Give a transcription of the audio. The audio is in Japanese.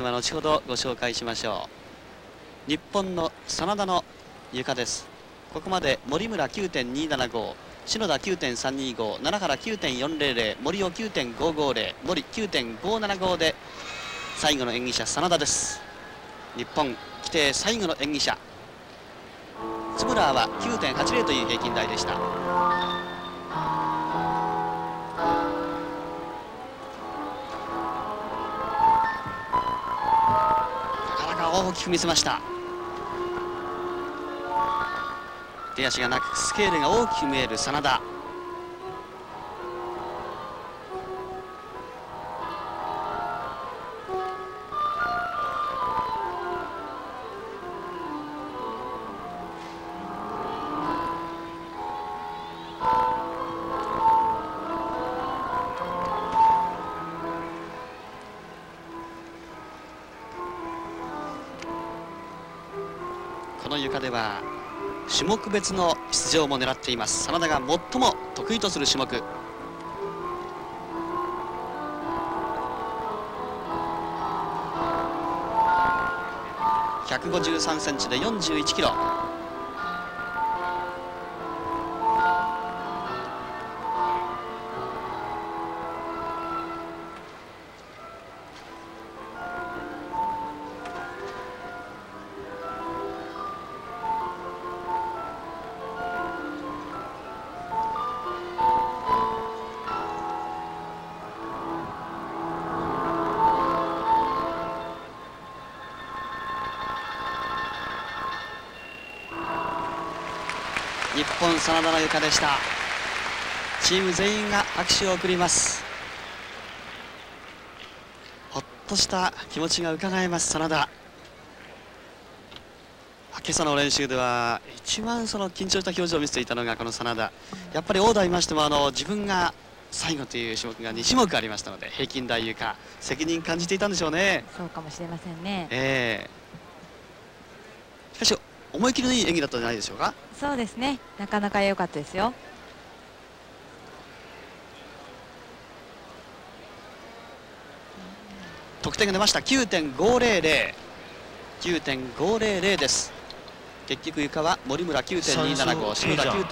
は後ほどご紹介しましょう。日本の真田の床です。ここまで森村9.275篠田9.325奈良原9.400森尾9.550森9.575で最後の演技者真田です。日本規定最後の演技者。津村は9.80という平均台でした。大きく見せました。手足がなくスケールが大きく見える真田。のゆかでは種目別の出場も狙っています。真田が最も得意とする種目。153センチで41キロ。日本真田の床でした。チーム全員が拍手を送ります。ほっとした気持ちが伺えます真田。今朝の練習では一番その緊張した表情を見せていたのがこの真田。やっぱりオーダーいましてもあの自分が最後という種目が2種目ありましたので平均台床責任感じていたんでしょうね。そうかもしれませんね。ええ。しかし思い切りのいい演技だったんじゃないでしょうか？そうですね。なかなか良かったですよ。得点が出ました。9.500 9.500です。結局床は森村9.275篠田9.0